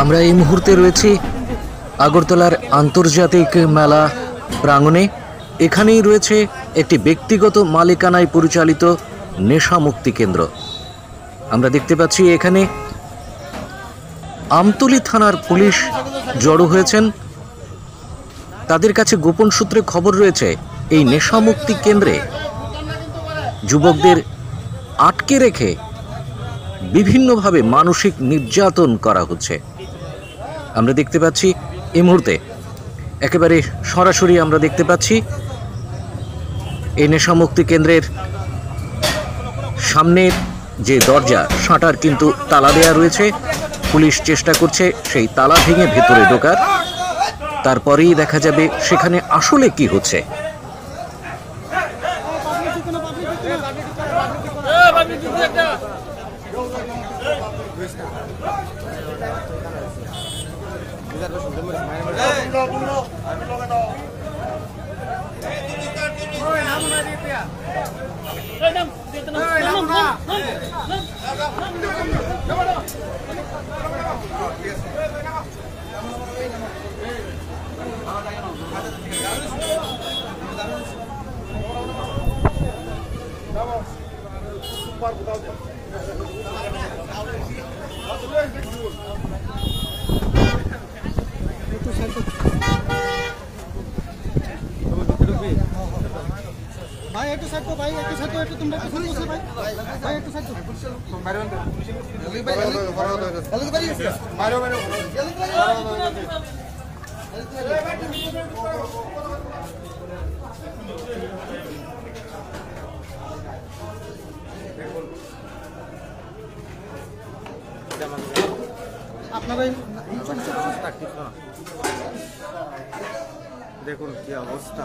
আমরা এই মুহূর্তে রয়েছি আগরতলার আন্তর্জাতিক মেলা প্রাঙ্গণে। এখানেই রয়েছে একটি ব্যক্তিগত মালিকানায় পরিচালিত নেশা মুক্তি কেন্দ্র। আমরা দেখতে পাচ্ছি এখানে আমতলী থানার পুলিশ জড়ো হয়েছেন। তাদের কাছে গোপন সূত্রে খবর রয়েছে, এই নেশামুক্তি কেন্দ্রে যুবকদের আটকে রেখে বিভিন্নভাবে মানসিক নির্যাতন করা হচ্ছে। আমরা দেখতে পাচ্ছি এই মুহূর্তে একেবারে সরাসরি আমরা দেখতে পাচ্ছি এই নেশামুক্তি কেন্দ্রের সামনের যে দরজা, শাটার কিন্তু তালা দেয়া রয়েছে। পুলিশ চেষ্টা করছে সেই তালা ভেঙে ভেতরে ঢোকার। তারপরেই দেখা যাবে সেখানে আসলে কি হচ্ছে। ভাই একটু সাইড তো ভাই একটু সাইড একটু তোমরা একটু শুনছো ভাই ভাই একটু সাইড তো আপনারা দেখুন কি অবস্থা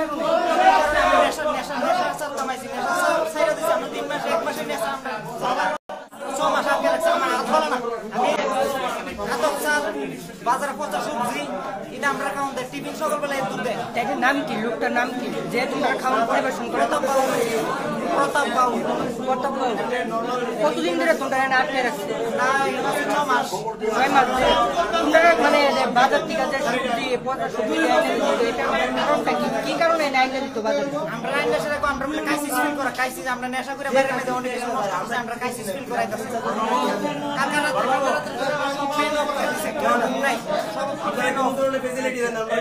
কারণে নেশা নেশা নেশা চাল কামাইছি নেশা চাল ছাইরা দিছি আমরা তিন মাস এক মাসের নেশা আমরা ছ মাস আগে রাখছি আমার হাত ভালো না আমি আতক চাল বাজারে পচা সবজি এটা আমরা খাওয়ান দেয় টিফিন সকালবেলা দুধ দেয়। এটার নাম কি? লোকটার নাম কি? যে তোমরা খাওয়ান পরিবেশন করে প্রতাপ বাবু প্রতাপ বাবু। প্রতাপ বাবু। কতদিন ধরে তোমরা এখানে আটকে রাখছে না এটা হচ্ছে ছ মাস। ছয় মাস তোমরা মানে বাজার থেকে যে সবজি সবজি এনে দিত, এটার কারণটা কি? কি কারণে এনে আইনে দিত বাজার? আমরা রাইন নেশা আমরা কাইসিস ফিল করা কাইসিস আমরা নেশা করে বাইরে মেয়েদের অনেক কিছু আমরা আমরা কাইসিস ফিল করাই কালকে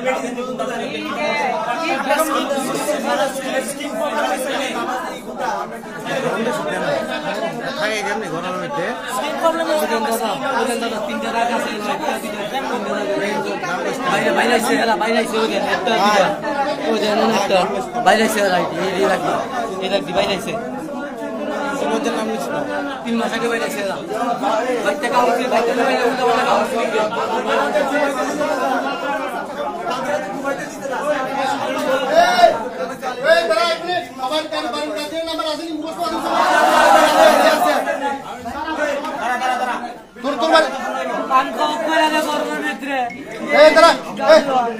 রাতে থাকে কেমনি ঘরের মধ্যে বাইরে বাইরে বাইরে বাইরে বাইরে তিন মাস আগে বাইরে বাইতে বাইরে পাল্টা কাম হচ্ছে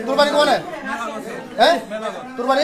তোর বাড়ি কোনে হ্যাঁ তোর বাড়ি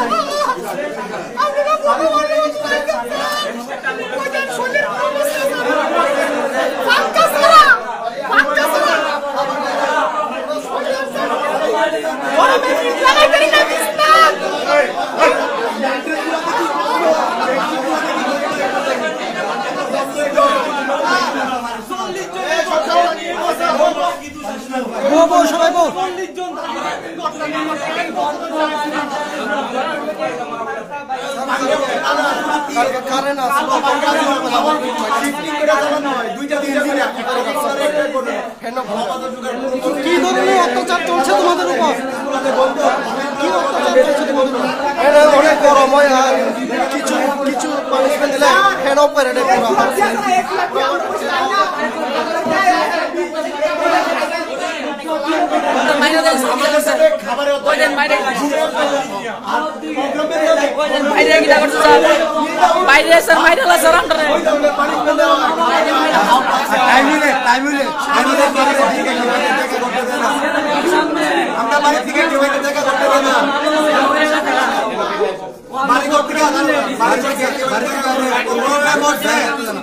Amına koyduğum anlamadım artık. Hocam şöyle bulamazsın. Faktasana. Faktasana. Oğlum beni yükleme beni de bizden. Bu boş olay bu. কিছু কিছু পানিশমেন্ট দিলে ফ্যান বাইরে। স্যার বাইরে স্যার বাইরে আমরা বাড়ি থেকে কেউ একটা করতে পারি না বাড়ি করতে বাড়ি থেকে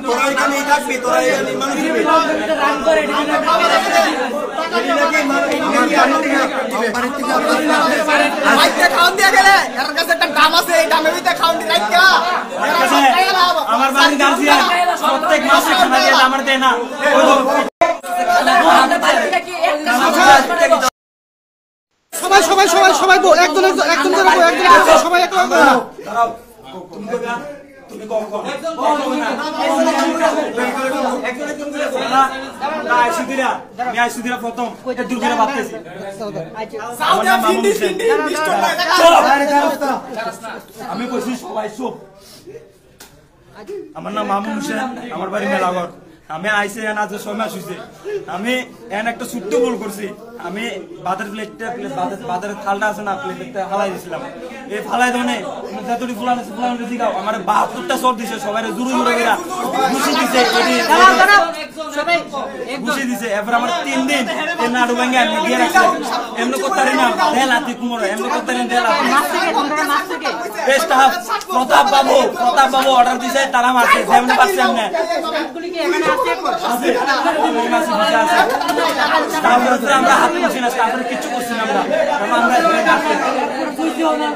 তোরা তোরা আমার গার্জিয়ান প্রত্যেক মাসে খানা দিয়ে আমার দেয় না। সবাই সবাই সবাই সবাই বউ একজন একজন একজন করে বউ একজন একজন করে, সবাই একজন করে না। প্রথম। আমি সবাই চুপ। আমার নাম মামুন হোসেন। আমার বাড়ি মেলাগড় আমি আইসে এন আজ ছয় মাস হয়েছে আমি এন একটা ছোট্ট ভুল করছি। আমি বাদের প্লেটটা প্লেট বাদের থালটা আছে না প্লেটটা ফালাই দিয়েছিলাম এই ফালাই ধনে যতটি ফুলান আছে ফুলান দিঘাও আমার বাহাত্তরটা সর দিছে সবাই জুরু জুরু করে। ঘুষি দিছে ঘুষি দিছে। এবার আমার তিন দিন তিন নাড়ু ভেঙে আমি দিয়ে রাখছি। এমনি করতে পারি না দেল হাতি কুমড়ো এমনি করতে পারি দেল হাফ প্রতাপ বাবু প্রতাপ বাবু অর্ডার দিছে তারা মারছে যেমন পারছে এমনি। মাছগুলি কি এখানে। আছে আছে। আমরা হাত মুছি না তারপরে কিচ্ছু করছি না আমরা কারণ আমরা এখানে আসছি।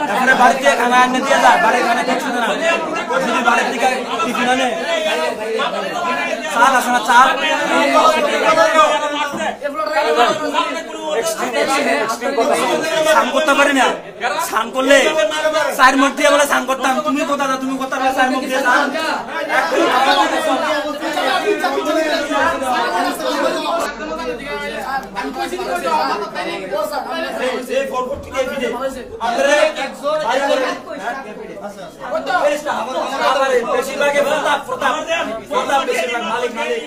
তারপরে বাড়ি খানা দিয়ে যায় বাড়ি খানা কিচ্ছু না বাড়ির থেকে টিফিন চাল না চাল স্নান করতে পারি না স্নান করলে চার মুখ দিয়ে বলে স্নান করতাম তুমি কোথা তুমি কোথা চার মুখ স্নান এই ফরফর থেকে এই ভিড়ে। আপনারা বাইরে করে- বেশিরভাগে প্রতাপ প্রতাপ প্রতাপ বেশিরভাগ মালিক মালিক